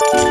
Thank you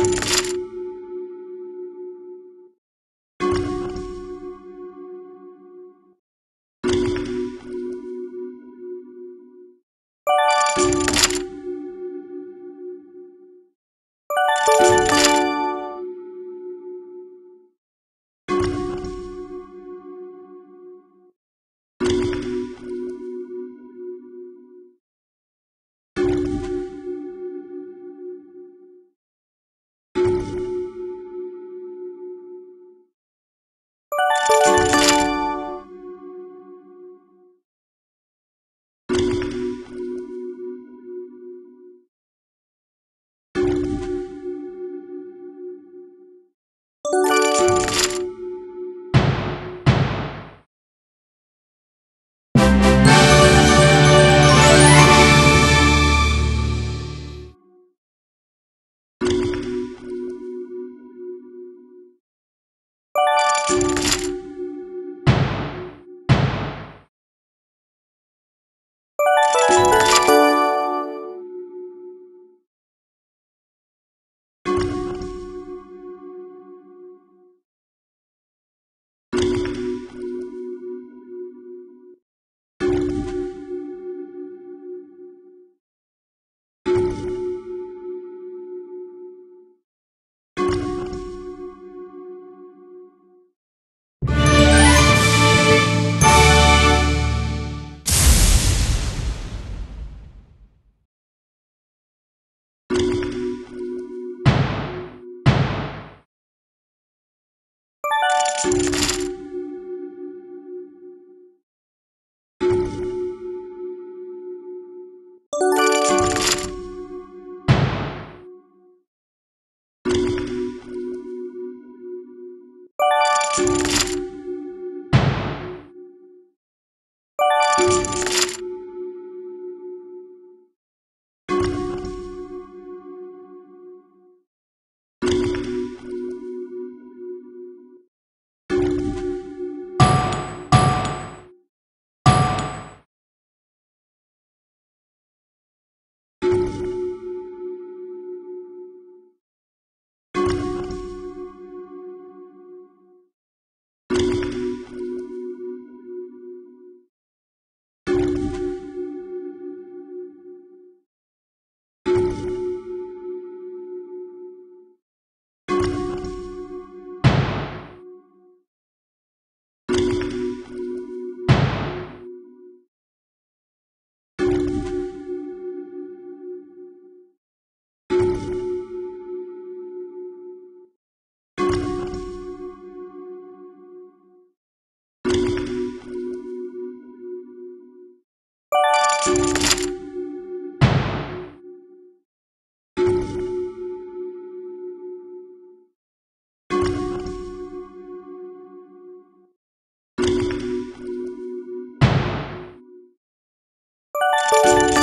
you あ!